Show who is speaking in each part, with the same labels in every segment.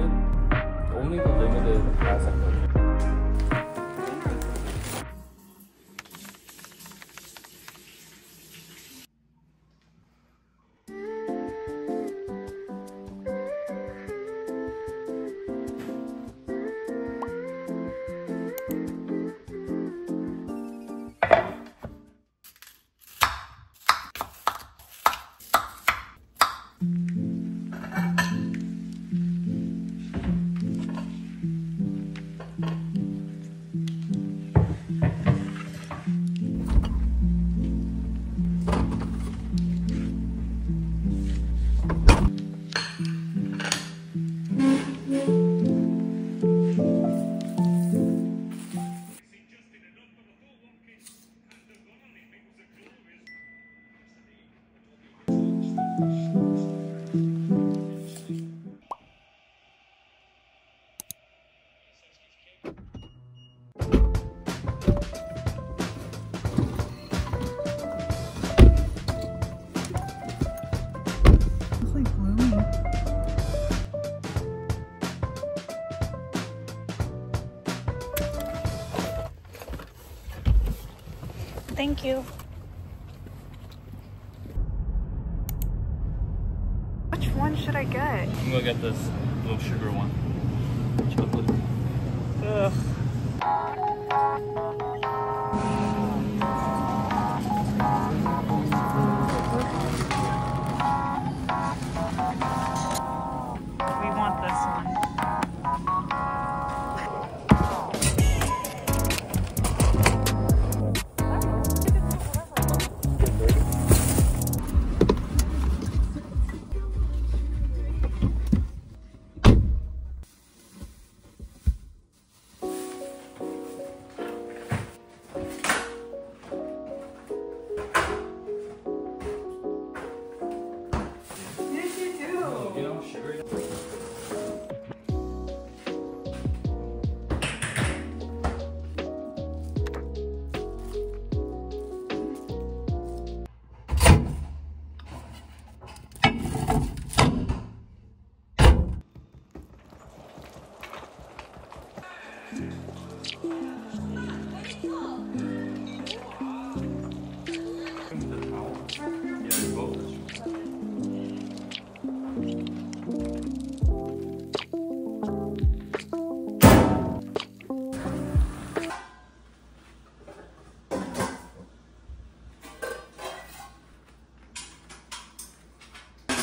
Speaker 1: limited. Only the limited has like the
Speaker 2: Thank you. Which one should I get?
Speaker 1: I'm gonna get this low sugar one. Chocolate.
Speaker 2: Ugh. You
Speaker 1: sugar. Yeah,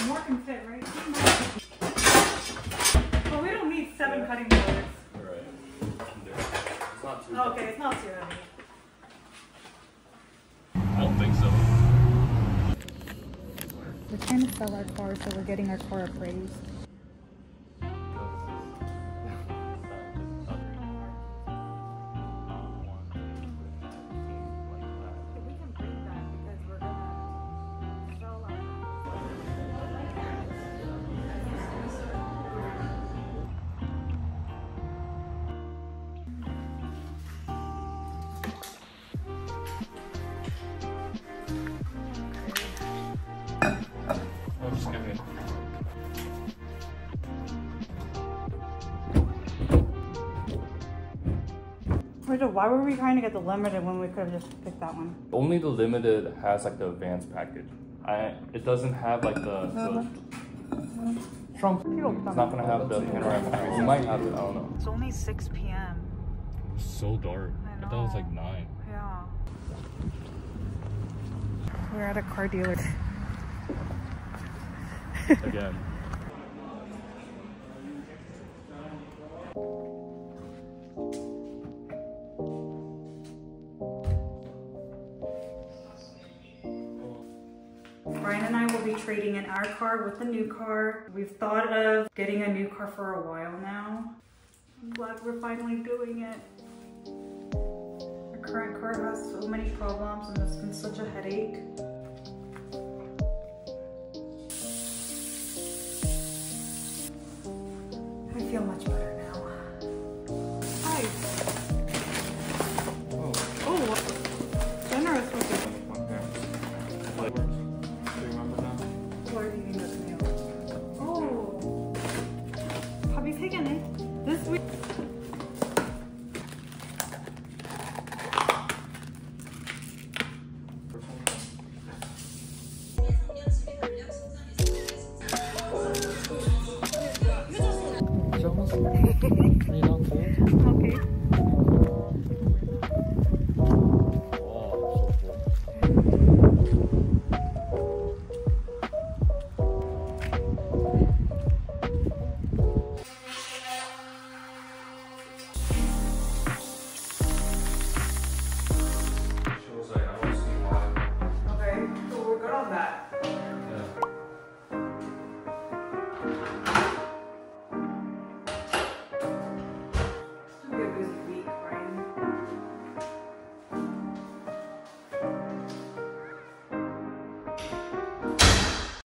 Speaker 2: More can fit, right? Well, we don't need seven cutting boards.
Speaker 1: Right. It's not too.
Speaker 2: Oh, okay, it's not too heavy.
Speaker 1: I don't think so.
Speaker 2: We're trying to sell our car, so we're getting our car appraised.
Speaker 1: Just give me.
Speaker 2: Wait, so why were we trying to get the limited when we could have just picked that one?
Speaker 1: Only the limited has like the advanced package. I it doesn't have like the, the uh-huh. trunk. It's not gonna have the panoramic screen. It might have it. I don't know.
Speaker 2: It's only 6 p.m.
Speaker 1: It's so dark.
Speaker 2: I
Speaker 1: I thought it was like nine.
Speaker 2: Yeah. We're at a car dealer.
Speaker 1: Again.
Speaker 2: Brian and I will be trading in our car with the new car. We've thought of getting a new car for a while now. I'm glad we're finally doing it. Our current car has so many problems and it's been such a headache. again, eh? This week.